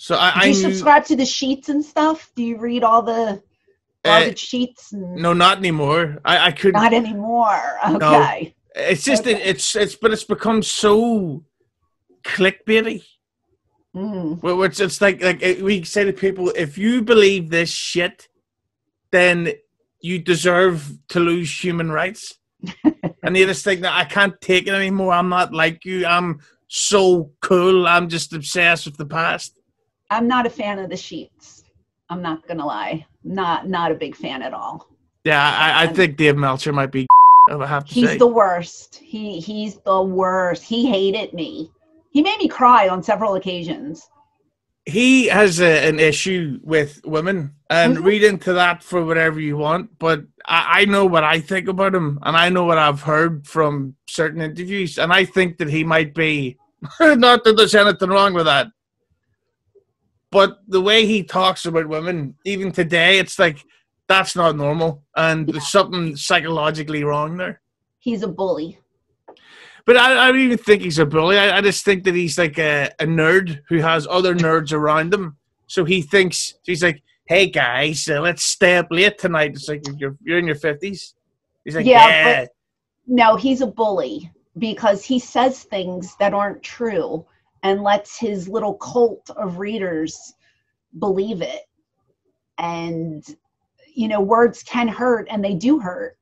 So I, Do you subscribe to the sheets and stuff? Do you read all the Uh, garbage sheets? And no, not anymore. I, I couldn't. Not anymore. Okay. It's just it, Okay. it's it's but it's become so clickbaity. Mm. Well, it's it's like like we say to people, if you believe this shit, then you deserve to lose human rights. and you just think that I can't take it anymore. I'm not like you. I'm so cool. I'm just obsessed with the past. I'm not a fan of the sheets. I'm not gonna lie. Not not a big fan at all. Yeah, I, I think Dave Meltzer might be. I would have to He's say. the worst. He he's the worst. He hated me. He made me cry on several occasions. he has a, an issue with women and Mhm. read into that for whatever you want but I, I know what i think about him and i know what i've heard from certain interviews and i think that he might be not that there's anything wrong with that but the way he talks about women even today it's like that's not normal and Yeah. there's something psychologically wrong there He's a bully. but I, I don't even think he's a bully. I, I just think that he's like a, a nerd who has other nerds around him. So he thinks he's like, "Hey guys, uh, let's stay up late tonight." It's like you're you're in your fifties. He's like, Yeah, "Yeah, No, he's a bully because he says things that aren't true and lets his little cult of readers believe it. And, you know, words can hurt and they do hurt.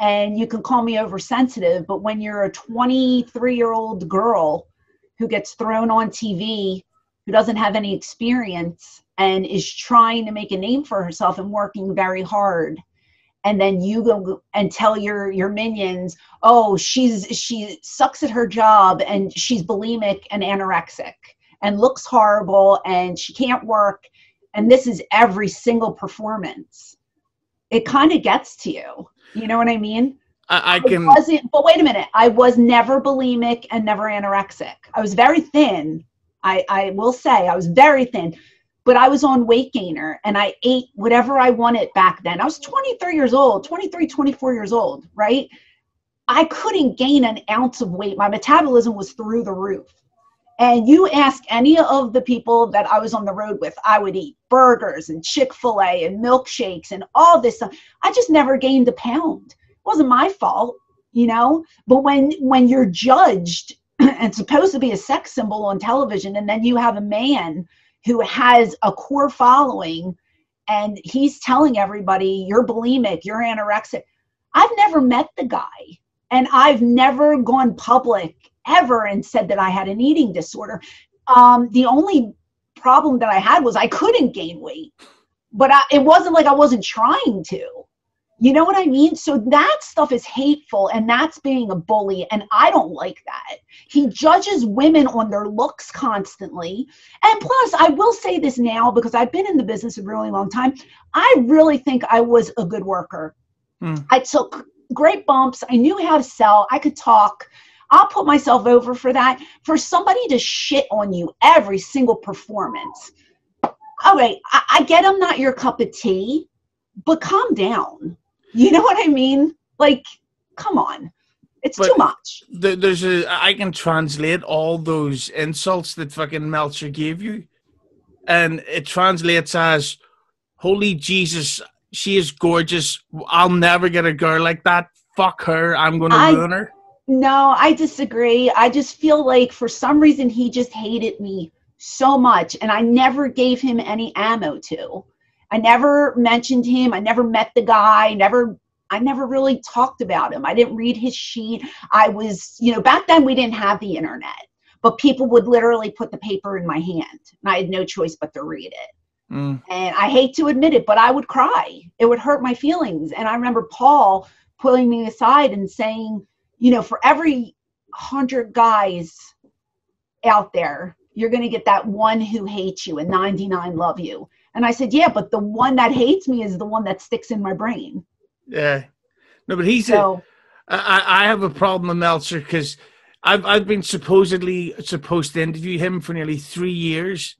And you can call me oversensitive, but when you're a 23 year old girl who gets thrown on TV, who doesn't have any experience and is trying to make a name for herself and working very hard, and then you go and tell your your minions oh she's she sucks at her job and she's bulimic and anorexic and looks horrible and she can't work and this is every single performance. It kind of gets to you. You know what i mean? I, I I can." wasn't but wait a minute. I was never bulimic and never anorexic. I was very thin. I i will say i was very thin but i was on weight gainer and i ate whatever i wanted back then i was 23 years old 23 24 years old right i couldn't gain an ounce of weight my metabolism was through the roof and you ask any of the people that I was on the road with, I would eat burgers and Chick fil A and milkshakes and all this stuff. I just never gained a pound. It wasn't my fault, you know? But when when you're judged and supposed to be a sex symbol on television, and then you have a man who has a core following and he's telling everybody you're bulimic, you're anorexic. I've never met the guy and I've never gone public ever and said that I had an eating disorder. Um, the only problem that I had was I couldn't gain weight, but I, it wasn't like I wasn't trying to. You know what I mean? So that stuff is hateful and that's being a bully, and I don't like that. He judges women on their looks constantly. And plus, I will say this now because I've been in the business a really long time. I really think I was a good worker. Hmm. I took great bumps. I knew how to sell. I could talk. I'll put myself over for that. For somebody to shit on you every single performance. All right, I, I get I'm not your cup of tea, but calm down. You know what I mean? Like, come on. It's But- too much. There- There's a I can translate all those insults that fucking Meltzer gave you, and it translates as, "Holy Jesus, she is gorgeous. I'll never get a girl like that. Fuck her. I'm gonna I- ruin her." No, I disagree. I just feel like for some reason he just hated me so much, and I never gave him any ammo to. I never mentioned him. I never met the guy. Never. I never really talked about him. I didn't read his sheet. I was, you know, back then we didn't have the internet, but people would literally put the paper in my hand, and I had no choice but to read it. Mm. And I hate to admit it, but I would cry. It would hurt my feelings. And I remember Paul pulling me aside and saying, you know, for every hundred guys out there, you're going to get that one who hates you and 99 love you. And I said, yeah, but the one that hates me is the one that sticks in my brain. Yeah. No, but he's a, So, I, I have a problem with Meltzer because I've I've been supposedly supposed to interview him for nearly three years,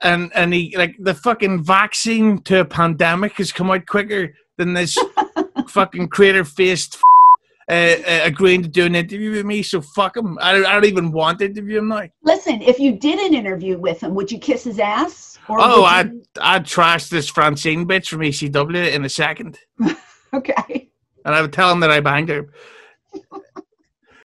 and and he like the fucking vaccine to a pandemic has come out quicker than this fucking crater faced uh, uh, agreeing to do an interview with me. So fuck him. I don't, I don't even want to interview him now. Listen, if you did an interview with him, would you kiss his ass? Oh, I'd you- I'd trash this Francine bitch from ECW in a second, okay. and I would tell him that I banged her.